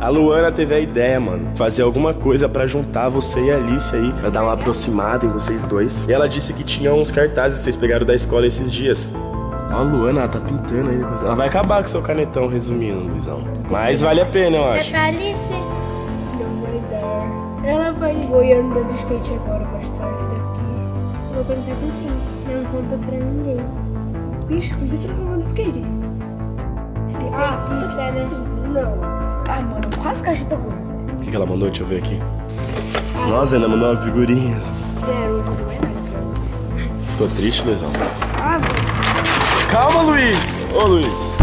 A Luana teve a ideia, mano, fazer alguma coisa pra juntar você e a Alice aí, pra dar uma aproximada em vocês dois. E ela disse que tinha uns cartazes que vocês pegaram da escola esses dias. Ó, a Luana, ela tá pintando aí. Ela vai acabar com seu canetão, resumindo, Luizão. Mas vale a pena, eu É acho. pra Alice. Não vai dar. Ela vai. Vou ir andar de skate agora, mais tarde daqui. Vou perguntar pra quem. Não conta pra ninguém. Bicho, com bicho não anda de skate. Skatista, né? Não. Ah, mano, rasgar esse bagulho. O que, que ela mandou? Deixa eu ver aqui. Nossa, ainda mandou uma figurinha. Não vou fazer mais nada pra você. Ficou triste, Luizão. Ah, velho. Calma, Luiz! Ô, Luiz.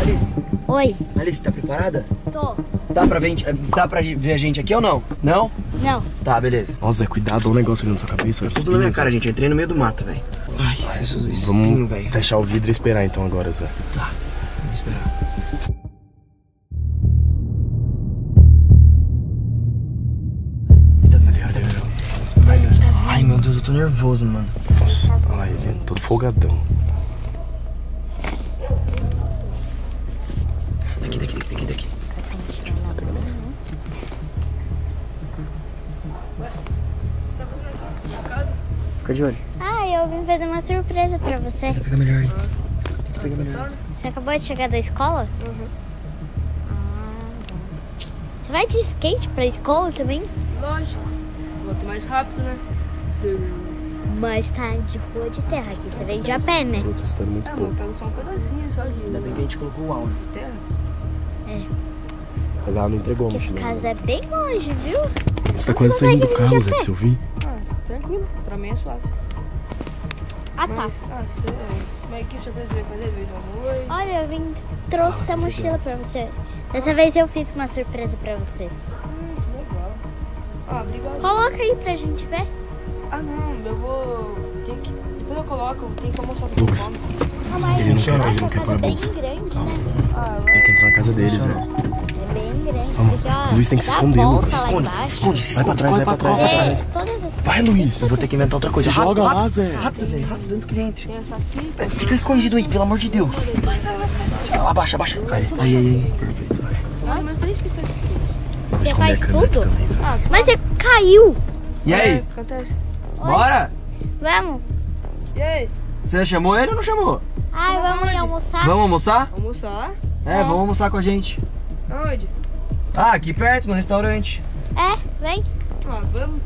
Alice, Oi, Alice, tá preparada? tô. Dá pra, ver, dá pra ver a gente aqui ou não? Não? Não. Tá, beleza. Nossa, Zé, cuidado, olha um negócio ali na sua cabeça. olha, Tudo na minha espinho, cara, gente. Eu entrei no meio do mato, velho. Ai, esse espinho, Vamos velho. fechar o vidro e esperar então agora, Zé. Tá, vamos esperar. Tá tá. Ai, meu Deus, eu tô nervoso, mano. Nossa, olha lá ele vindo, todo folgadão. Daqui, daqui, daqui, daqui, daqui. Fica de olho. Ah, eu vim fazer uma surpresa pra você. Tenta pegar melhor. Tenta pegar melhor. Você acabou de chegar da escola? Uhum. Você vai de skate pra escola também? Lógico. Volto mais rápido, né? Mas tá de rua de terra aqui. Você vem de a pé, né? Muito É, pouco. pega só um pedacinho só de, Ainda bem que a gente colocou o áudio. de terra. Mas ela não entregou a esse mochila. caso é bem longe, viu? Você tá quase saindo do carro, Zé, pra você ouvir? Ah, tranquilo. Pra mim é suave. Ah, tá. Mas, ah, você... Mas que surpresa você vai fazer? Olha, eu vim, trouxe essa mochila pra você. Dessa vez eu fiz uma surpresa pra você. Hum, que legal. Ah, obrigado. Coloca aí pra gente ver. Ah, não, eu vou... Tem que... Depois eu coloco, tem que almoçar com Lucas. fome. Ah, mas Ele não quer- a ele não quer pôr a é bem bolsa. grande, Calma. né? Ah, Ele quer entrar na casa deles, Zé. É. Vamos. Luiz tem que se esconder, Lucas. Se esconde, se esconde, se Vai pra trás, vai pra trás. pra todas as... Vai, Luiz! Eu vou ter que inventar outra coisa. Joga rápido, lá, rápido, Zé. Rápido, velho, rápido, antes que ele entre. tem essa aqui. É, Fica escondido aí, pelo amor de Deus. Abaixa, abaixa. Aí, aí, aí. Perfeito, vai. Você esconder a faz tudo? também, Zé. Ah, Mas você caiu. E aí? É, acontece. Bora? Vamos. E aí? Você chamou ele ou não chamou? Ai, vamos almoçar? Vamos almoçar? Almoçar? É, vamos almoçar com a gente. Aonde? Ah, aqui perto, no restaurante. É, vem. Ah, vamos.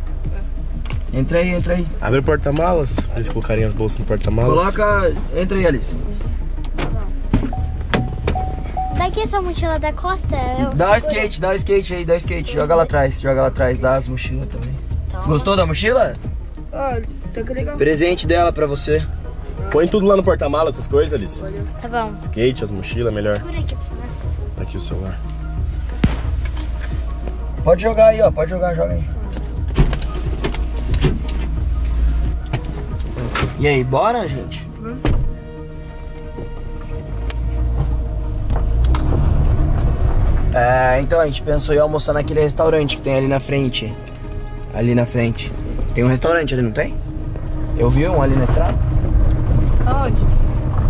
Entra aí, entra aí. Abre o porta-malas, pra eles colocarem as bolsas no porta-malas. Coloca. Entra aí, Alice. Daqui essa mochila da Costa. Eu... Dá o skate, dá o skate aí, dá o skate. Joga lá atrás, joga lá atrás, dá as mochilas também. Toma. Gostou da mochila? Ah, tá que legal. Presente dela pra você. Põe tudo lá no porta-malas, essas coisas, Alice. Tá bom. Skate, as mochilas, melhor. Segura aqui, por favor. Aqui o celular. Pode jogar aí, ó. Pode jogar, joga aí. E aí, bora, gente? É, então a gente pensou em almoçar naquele restaurante que tem ali na frente. Ali na frente. Tem um restaurante ali, não tem? Eu vi um ali na estrada. Aonde?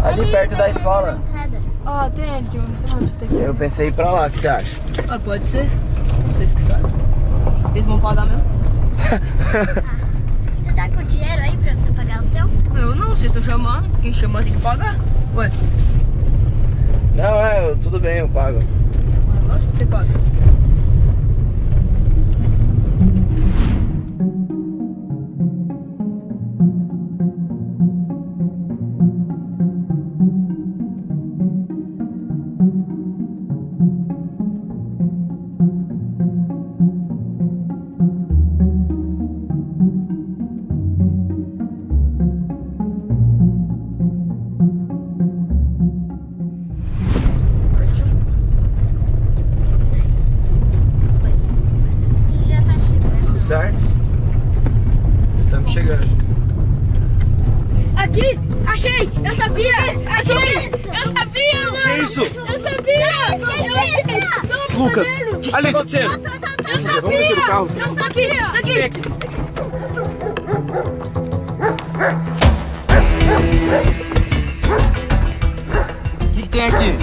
Ali perto da escola. Ah, tem ali, tem um restaurante. Tem aqui. Eu pensei em ir pra lá, o que você acha? Ah, pode ser. Vocês que sabem. Eles vão pagar mesmo? Você tá com dinheiro aí pra você pagar o seu? Eu não, vocês estão chamando. Quem chamar tem que pagar. Ué, Não, é, eu- tudo bem, eu pago. lógico que você paga. Buenos Estamos chegando. Aqui! Achei! Eu sabia! Achei! Eu sabia, mano! Que isso? Eu sabia! Eu achei! Lucas! Ali, aconteceu! Tá, tá, tá, eu sabia! Vamos descer do carro. Eu sabia! Aqui! aqui. O que, que tem aqui?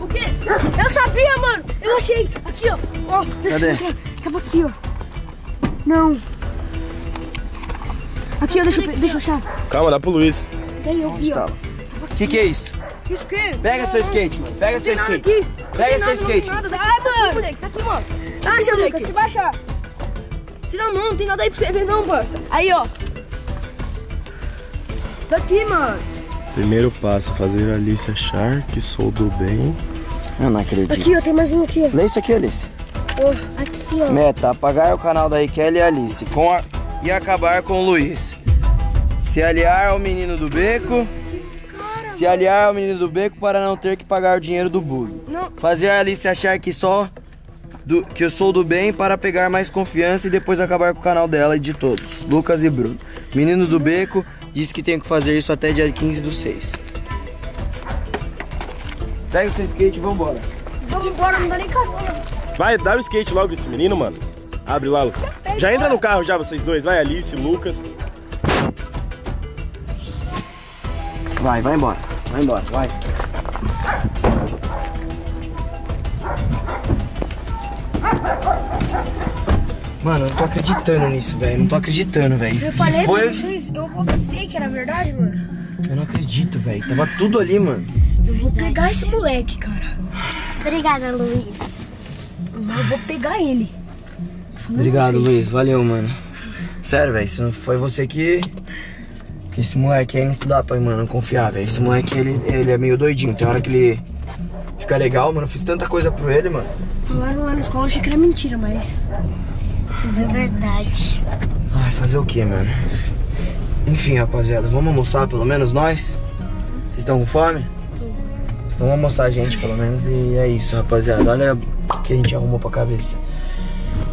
O que? Eu sabia, mano! Eu achei! Aqui, ó! ó Cadê? Tava aqui, ó! Não. Aqui, ó, deixa eu, deixa eu achar. Calma, dá pro Luiz. Tem eu aqui, ó. O que que é isso? Isso que? Pega seu skate, mano. Pega seu skate. aqui. Pega seu nada, skate. Não tem nada. Ai, mano. Moleque, tá aqui, mano. Ah, seu Lucas, você vai achar. Tira a mão, não tem nada aí pra você ver não, parça. Aí, ó. Daqui, mano. Primeiro passo, fazer a Alice achar que sou do bem. Eu não acredito. Aqui, ó, tem mais um aqui, ó. Lê isso aqui, Alice. Aqui, ó. Meta, apagar o canal da Raquel e Alice com a... e acabar com o Luiz. Se aliar ao menino do beco. Se aliar ao menino do beco para não ter que pagar o dinheiro do bug. Fazer a Alice achar que só do- que eu sou do bem para pegar mais confiança e depois acabar com o canal dela e de todos. Lucas e Bruno. Meninos do beco diz que tenho que fazer isso até dia 15 do 6. Pega o seu skate e vambora. Vamos embora, não dá nem carona. Vai, dá o skate logo desse menino, mano. Abre lá, Lucas. Já entra no carro já, vocês dois. Vai, Alice, Lucas. Vai, vai embora. Vai embora, vai. Mano, eu não tô acreditando nisso, velho. Não tô acreditando, velho. Eu falei Foi... pra vocês, eu avisei que era verdade, mano. Eu não acredito, velho. Tava tudo ali, mano. Eu vou pegar esse moleque, cara. Obrigada, Luiz. Mas eu vou pegar ele. Obrigado. Luiz. Valeu, mano. Sério, velho. Se não foi você que. que Esse moleque aí não dá pra, mano, confiar, velho. Esse moleque, ele, ele é meio doidinho. Tem hora que ele fica legal, mano. Eu fiz tanta coisa pro ele, mano. Falaram lá na escola, eu achei que era mentira, mas. É verdade. Ai, fazer o que, mano? Enfim, rapaziada, vamos almoçar pelo menos nós? Vocês estão com fome? Vamos almoçar a gente pelo menos e é isso, rapaziada. Olha o que a gente arrumou pra cabeça.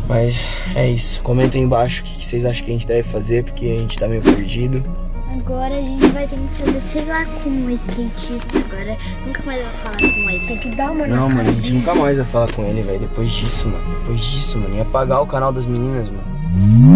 Mas é isso. Comenta aí embaixo o que vocês acham que a gente deve fazer, porque a gente tá meio perdido. Agora a gente vai ter que fazer, sei lá, com um skatista. Agora nunca mais eu vou falar com ele. Tem que dar uma Não, mano, a gente nunca mais vai falar com ele, velho. Depois disso, mano. Depois disso, mano. Ia apagar o canal das meninas, mano.